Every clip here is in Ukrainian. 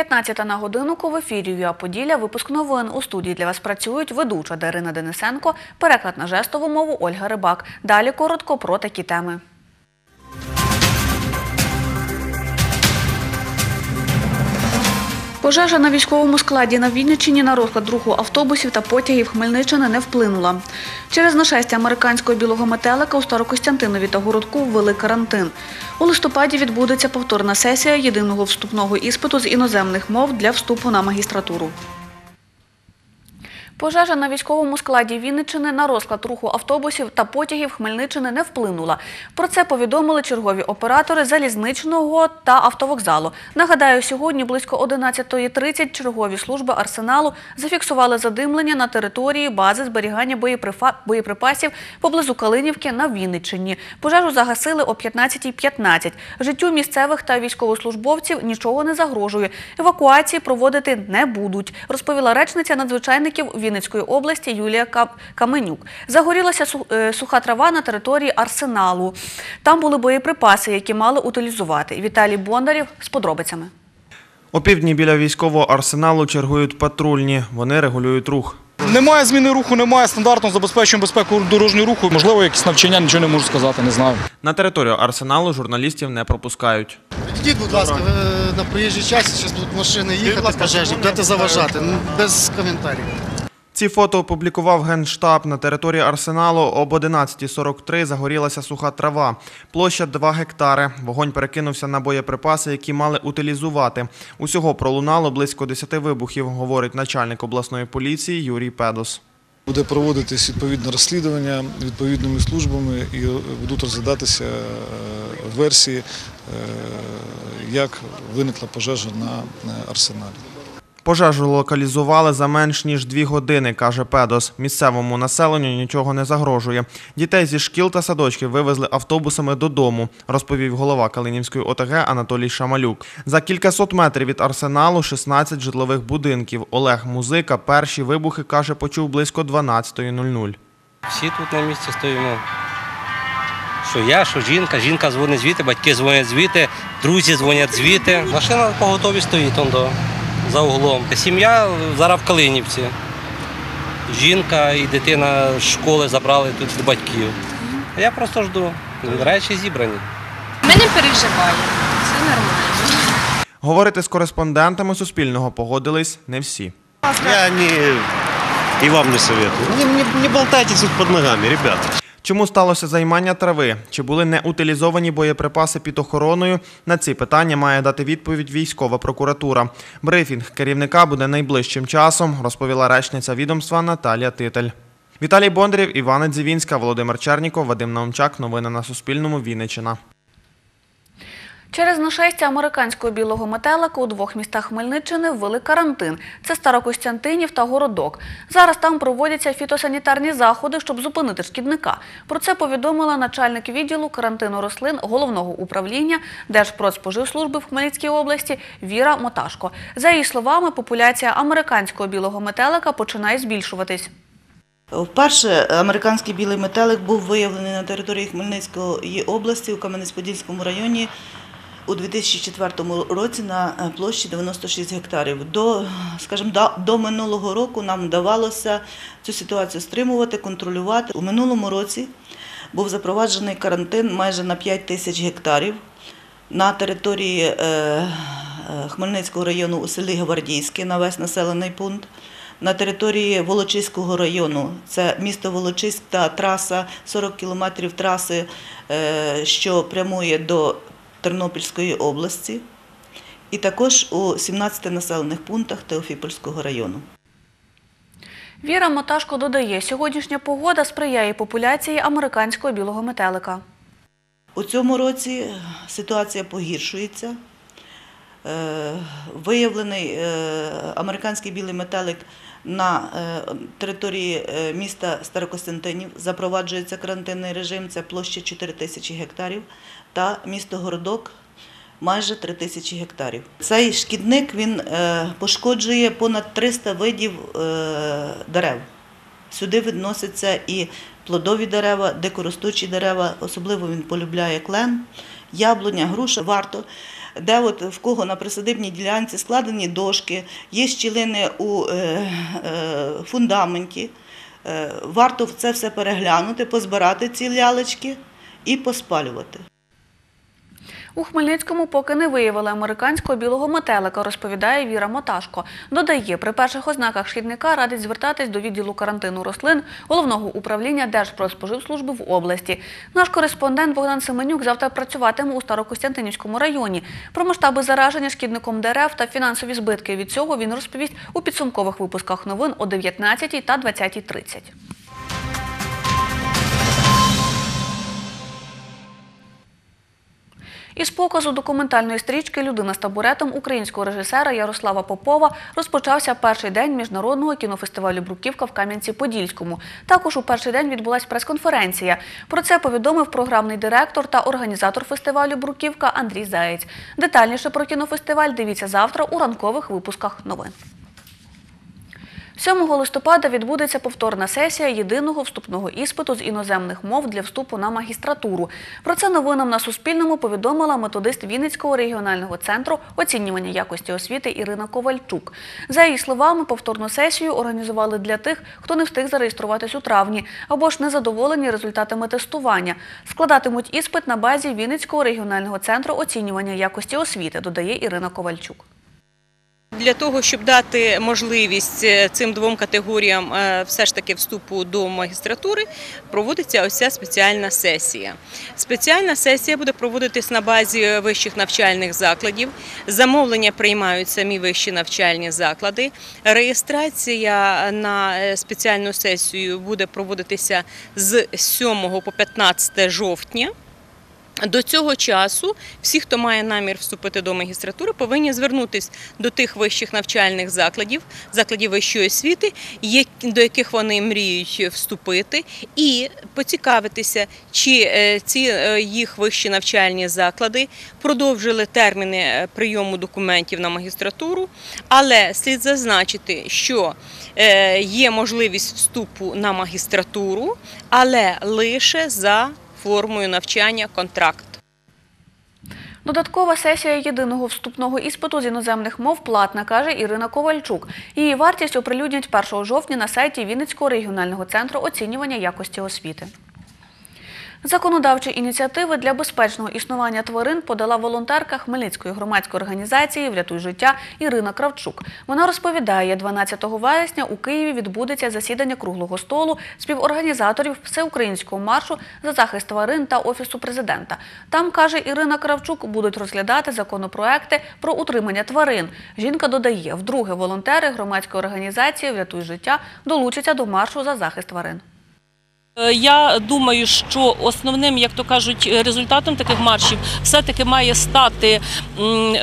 19 на годинку в ефірі ЮА Поділля. Випуск новин у студії для вас працюють ведуча Дарина Денисенко, переклад на жестову мову Ольга Рибак. Далі коротко про такі теми. Пожежа на військовому складі на Вінниччині на розклад руху автобусів та потягів Хмельниччини не вплинула. Через нашестя американського білого метелика у Старокостянтинові та Городку ввели карантин. У листопаді відбудеться повторна сесія єдиного вступного іспиту з іноземних мов для вступу на магістратуру. Пожежа на військовому складі Вінниччини на розклад руху автобусів та потягів Хмельниччини не вплинула. Про це повідомили чергові оператори залізничного та автовокзалу. Нагадаю, сьогодні близько 11.30 чергові служби арсеналу зафіксували задимлення на території бази зберігання боєприпасів поблизу Калинівки на Вінниччині. Пожежу загасили о 15.15. Життю місцевих та військовослужбовців нічого не загрожує. Евакуації проводити не будуть, розповіла речниця надзвичайників Вінницької області Юлія Каменюк. Загорілася е, суха трава на території арсеналу. Там були боєприпаси, які мали утилізувати. Віталій Бондарів з подробицями. Опівдні біля військового арсеналу чергують патрульні. Вони регулюють рух. Немає зміни руху, немає стандартно забезпечуємо безпеку дорожнього руху. Можливо, якісь навчання, нічого не можу сказати, не знаю. На територію арсеналу журналістів не пропускають. Підійдіть, будь ласка, на проїжджій часі, зараз будуть машини їхати пожежні, будете заважати, ну, без коментарів. Ці фото опублікував Генштаб. На території арсеналу об 11.43 загорілася суха трава. Площа 2 гектари. Вогонь перекинувся на боєприпаси, які мали утилізувати. Усього пролунало близько 10 вибухів, говорить начальник обласної поліції Юрій Педос. Буде проводитись відповідне розслідування відповідними службами і будуть розглядатися е, версії, е, як виникла пожежа на арсеналі. Пожежу локалізували за менш ніж дві години, каже Педос. Місцевому населенню нічого не загрожує. Дітей зі шкіл та садочків вивезли автобусами додому, розповів голова Калинівської ОТГ Анатолій Шамалюк. За кількасот метрів від арсеналу 16 житлових будинків. Олег Музика перші вибухи каже, почув близько 12.00. Всі тут на місці стоїмо. Що я, що жінка, жінка дзвонить звідти, батьки дзвонять звідти, друзі дзвонять звідти. Машина по готові стоїть он до, за углом. Сім'я зараз в Калинівці. Жінка і дитина з школи забрали тут до батьків. А я просто жду. Речі зібрані. Ми не переживаємо, все нормально. Говорити з кореспондентами Суспільного погодились не всі. Я не... И вам не советую. Не, не, не болтайтесь тут под ногами, ребята. Чому сталося займання трави? Чи були неутилізовані боєприпаси під охороною? На ці питання має дати відповідь військова прокуратура. Брифінг керівника буде найближчим часом, розповіла речниця відомства Наталія Титель. Віталій Бондарєв, Івана Дзівінська, Володимир Черніков, Вадим Наумчак. Новини на Суспільному. Вінниччина. Через нашестя американського білого метелика у двох містах Хмельниччини ввели карантин. Це Старокостянтинів та Городок. Зараз там проводяться фітосанітарні заходи, щоб зупинити шкідника. Про це повідомила начальник відділу карантину рослин головного управління Держпродспоживслужби в Хмельницькій області Віра Моташко. За її словами, популяція американського білого метелика починає збільшуватись. Вперше американський білий метелик був виявлений на території Хмельницької області у Кам'янець-Подільському районі у 2004 році на е, площі 96 гектарів. До, скажімо, до, минулого року нам вдавалося цю ситуацію стримувати, контролювати. У минулому році був запроваджений карантин майже на 5 тисяч гектарів на території е, е, Хмельницького району у селі Гвардійське на весь населений пункт. На території Волочиського району це місто Волочиськ та траса 40 кілометрів траси, що прямує до Тернопільської області, і також у 17 населених пунктах Теофіпольського району. Віра Моташко додає, сьогоднішня погода сприяє популяції американського білого метелика. У цьому році ситуація погіршується. Е, Виявлений е, американський білий метелик на е, території е, міста Старокостянтинів. Запроваджується карантинний режим, це площа 4 тисячі гектарів, та місто Городок майже 3 тисячі гектарів. Цей шкідник він е, пошкоджує понад 300 видів дерев. Сюди відносяться і плодові дерева, дикоростучі дерева, особливо він полюбляє клен, яблуня, груша. Варто де от в кого на присадибній ділянці складені дошки, є щілини у е, е, фундаменті. Е, Варто це все переглянути, позбирати ці лялечки і поспалювати. У Хмельницькому поки не виявили американського білого метелика, розповідає Віра Моташко. Додає, при перших ознаках шкідника радить звертатись до відділу карантину рослин Головного управління Держпродспоживслужби в області. Наш кореспондент Богдан Семенюк завтра працюватиме у Старокостянтинівському районі. Про масштаби зараження шкідником дерев та фінансові збитки від цього він розповість у підсумкових випусках новин о 19 та 20.30. Із показу документальної стрічки Людина з табуретом українського режисера Ярослава Попова розпочався перший день міжнародного кінофестивалю Бруківка в Кам'янці-Подільському. Також у перший день відбулася прес-конференція. Про це повідомив програмний директор та організатор фестивалю Бруківка Андрій Заєць. Детальніше про кінофестиваль дивіться завтра у ранкових випусках новин. 7 листопада відбудеться повторна сесія єдиного вступного іспиту з іноземних мов для вступу на магістратуру. Про це новинам на Суспільному повідомила методист Вінницького регіонального центру оцінювання якості освіти Ірина Ковальчук. За її словами, повторну сесію організували для тих, хто не встиг зареєструватись у травні або ж незадоволені результатами тестування. Складатимуть іспит на базі Вінницького регіонального центру оцінювання якості освіти, додає Ірина Ковальчук. Для того, щоб дати можливість е, цим двом категоріям е, все ж таки вступу до магістратури, проводиться ось ця спеціальна сесія. Спеціальна сесія буде проводитись на базі вищих навчальних закладів. Замовлення приймають самі вищі навчальні заклади. Реєстрація на е, спеціальну сесію буде проводитися з 7 по 15 жовтня. До цього часу всі, хто має намір вступити до магістратури, повинні звернутися до тих вищих навчальних закладів, закладів вищої освіти, до яких вони мріють вступити, і поцікавитися, чи е, ці е, їх вищі навчальні заклади продовжили терміни е, прийому документів на магістратуру, але слід зазначити, що є можливість вступу на магістратуру, але лише за формою навчання контракт. Додаткова сесія єдиного вступного іспиту з іноземних мов платна, каже Ірина Ковальчук. Її вартість оприлюднять 1 жовтня на сайті Вінницького регіонального центру оцінювання якості освіти. Законодавчі ініціативи для безпечного існування тварин подала волонтерка Хмельницької громадської організації Врятуй життя Ірина Кравчук. Вона розповідає, 12 вересня у Києві відбудеться засідання круглого столу співорганізаторів всеукраїнського маршу за захист тварин та офісу президента. Там каже Ірина Кравчук, будуть розглядати законопроекти про утримання тварин. Жінка додає, вдруге волонтери громадської організації Врятуй життя долучаться до маршу за захист тварин. Е, Я думаю, що основним, як то кажуть, результатом таких маршів все-таки має стати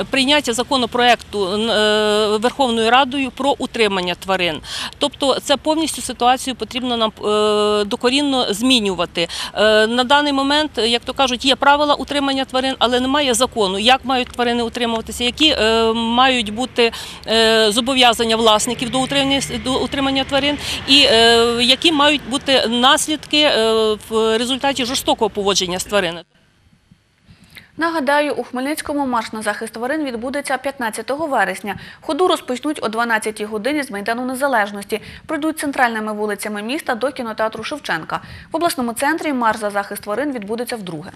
прийняття законопроекту е, Верховною Радою про утримання тварин. Тобто, це повністю ситуацію потрібно нам е, докорінно змінювати. На даний момент, як то кажуть, є правила утримання тварин, але немає закону, як мають тварини утримуватися, які мають бути зобов'язання власників до утримання, тварин, і які мають бути наслідки е, в результаті жорстокого поводження з тваринами. Нагадаю, у Хмельницькому марш на захист тварин відбудеться 15 вересня. Ходу розпочнуть о 12-й годині з Майдану Незалежності. Пройдуть центральними вулицями міста до кінотеатру Шевченка. В обласному центрі марш за захист тварин відбудеться вдруге.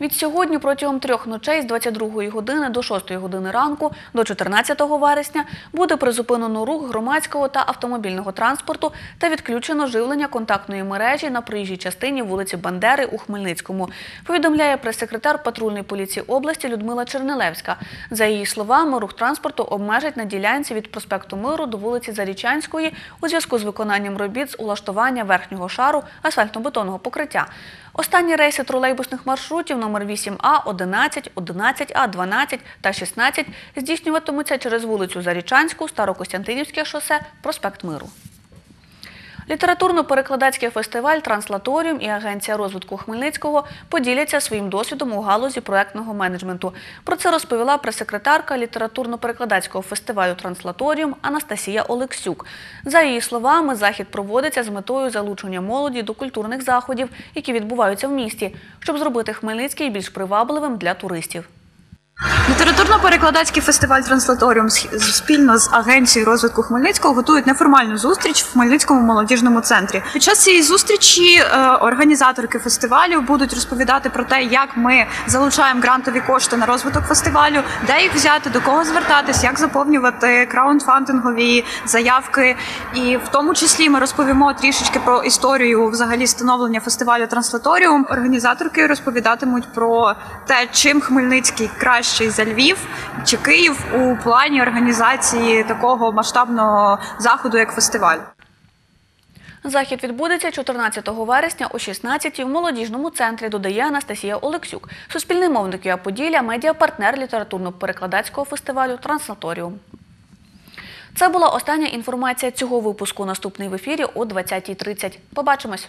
Від сьогодні протягом трьох ночей з 22 години до 6 години ранку до 14 вересня буде призупинено рух громадського та автомобільного транспорту та відключено живлення контактної мережі на проїжджій частині вулиці Бандери у Хмельницькому. Повідомляє прес-секретар патрульної поліції області Людмила Чернелевська. За її словами, рух транспорту обмежать на ділянці від проспекту Миру до вулиці Зарічанської у зв'язку з виконанням робіт з улаштування верхнього шару асфальтно-бетонного покриття. Останні рейси тролейбусних маршрутів номер 8А, 11, 11А, 12 та 16 здійснюватимуться через вулицю Зарічанську, Старокостянтинівське шосе, проспект Миру. Літературно-перекладацький фестиваль Транслаторіум і Агенція розвитку Хмельницького поділяться своїм досвідом у галузі проектного менеджменту. Про це розповіла прес-секретарка літературно-перекладацького фестивалю Транслаторіум Анастасія Олексюк. За її словами, захід проводиться з метою залучення молоді до культурних заходів, які відбуваються в місті, щоб зробити Хмельницький більш привабливим для туристів. Літературно-перекладацький фестиваль Транслаторіум спільно з агенцією розвитку Хмельницького готують неформальну зустріч в Хмельницькому молодіжному центрі. Під час цієї зустрічі е, організаторки фестивалю будуть розповідати про те, як ми залучаємо грантові кошти на розвиток фестивалю, де їх взяти, до кого звертатись, як заповнювати краундфандингові заявки. І в тому числі ми розповімо трішечки про історію взагалі становлення фестивалю Транслаторіум. Організаторки розповідатимуть про те, чим Хмельницький кращий за Львів чи Київ у плані організації такого масштабного заходу, як фестиваль. Захід відбудеться 14 вересня о 16 в молодіжному центрі, додає Анастасія Олексюк. Суспільний мовник UA Поділля, медіапартнер літературно-перекладацького фестивалю Транслаторіум. Це була остання інформація цього випуску. Наступний в ефірі о 20.30. Побачимось.